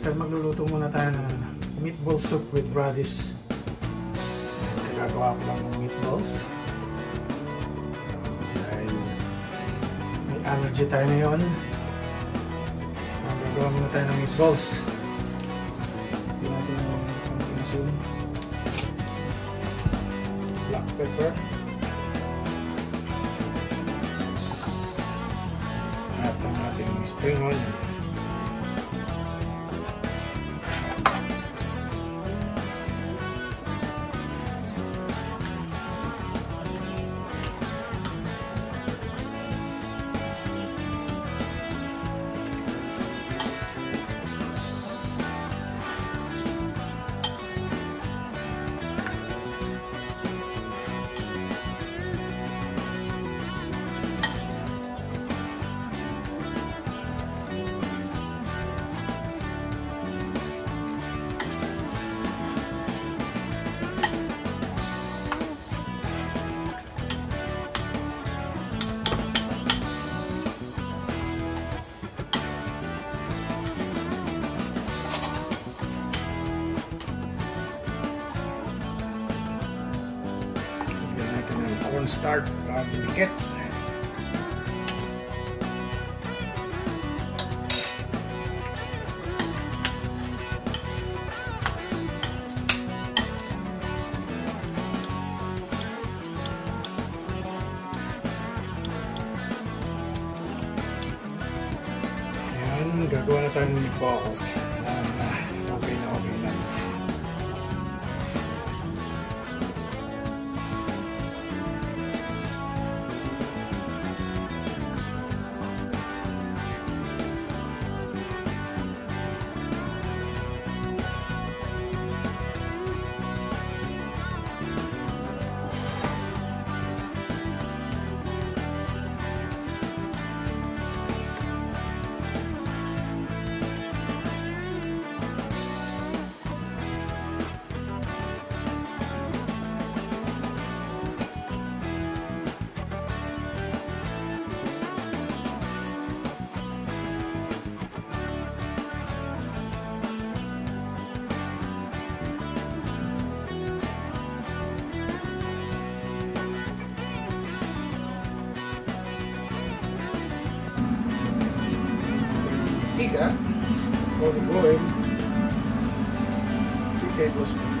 Master, magluluto muna tayo ng meatball soup with radish. Ayan, Gagawa ko lang ng meatballs. Dahil may allergy tayo ngayon. Gagawa muna tayo ng meatballs. Hindi natin yung asin. Black pepper. At ang ating spring onion. Natin ng cornstarch para dumikit. Ayan, gagawa na tayo ng meatballs. overboard. Three tablespoons.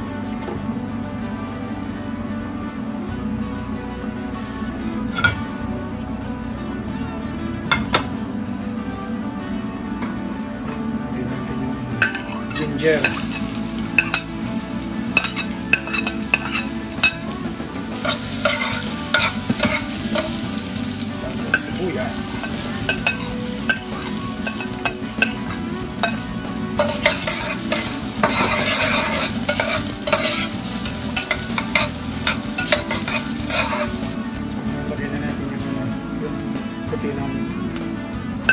Ginger.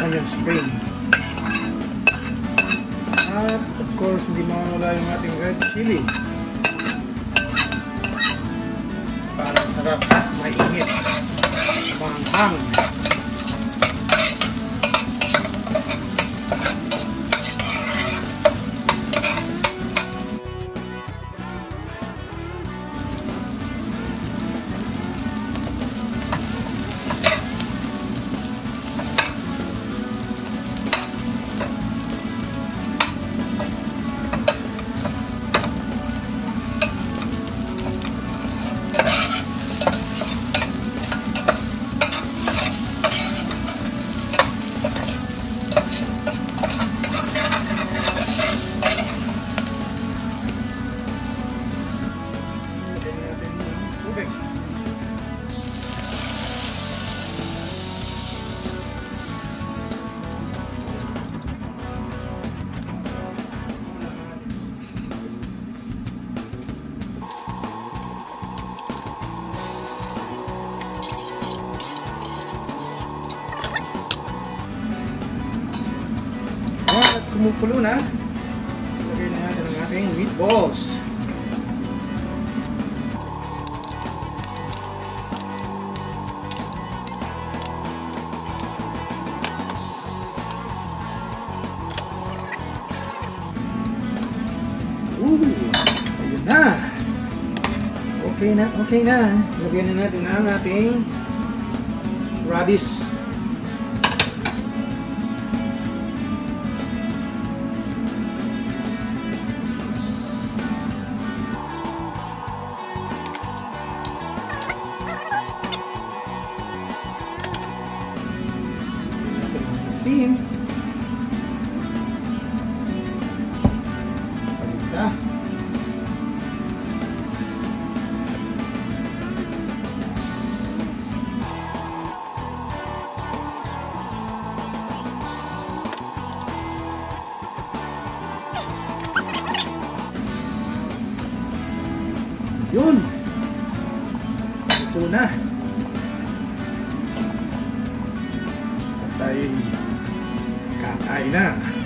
Onion spring. At of course, hindi mawawala yung ating red chili. Para sarap, mainit, maanghang. Kumukulo na, lagay na natin ang ating meatballs. Ayun na. Okay na, okay na. Lagyan na natin ang ating radish. Mixin. Palinta. Yun. Ito na. At ないな。